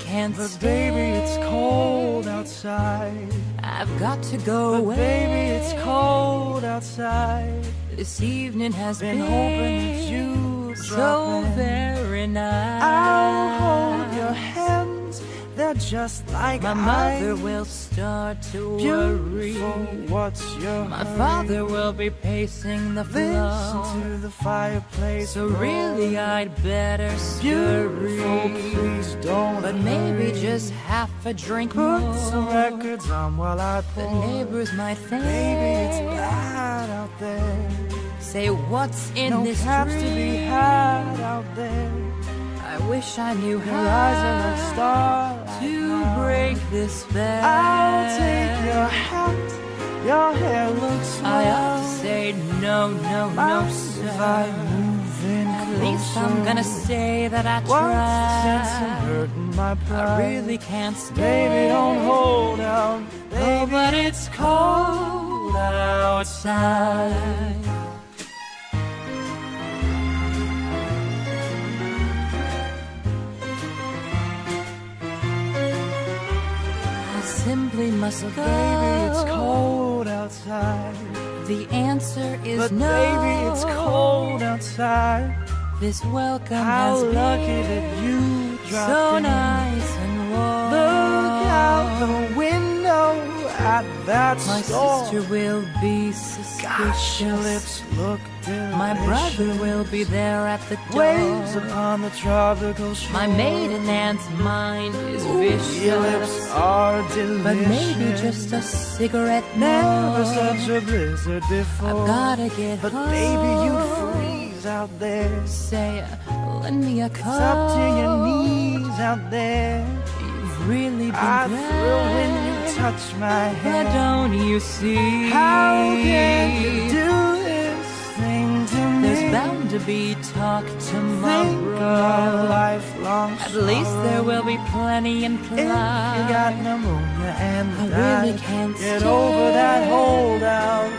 can't But stay. baby, it's cold outside. I've got to go But away. baby, it's cold outside. This evening has Been been, hoping that you'd so in. very nice. They're just like My mother ice. will start to worry. What's your My hurry? father will be pacing the Listen floor. to the fireplace. So really. I'd better Beautiful, scurry. please don't. But maybe hurry. just half a drink put more. some records on while I The neighbors might think. Baby, it's bad out there. Say what's in no this caps to be had out there. I wish I knew Your eyes are like how starlight to now. break this spell. I'll take your hat. Your hair looks I swell. to say no, no, no, Mind if I sir. move in At least I'm gonna say that I What's the sense in tried. hurting my pride? I really can't stay. Baby, don't hold out. Oh, but it's cold outside. Simply must go. baby, it's cold outside. The answer is But no. baby, it's cold outside. This welcome How has lucky been that you dropped so in. That My store. sister will be Gosh, your suspicious. lips look delicious. My brother will be there at the door. Waves upon the tropical shore. My maiden aunt's mind is vicious. Your lips are delicious. But maybe just a cigarette Never more. such a blizzard before. I've gotta get But home. baby, you freeze out there. Say, uh, lend me a coat. It's up to your knees out there. You've really been I grand. thrill when you touch my But hand. don't you see? How can you do this thing to me? There's bound to be talk Think tomorrow. lifelong At least there will be plenty in If you got pneumonia and I really can't get stay. over that holdout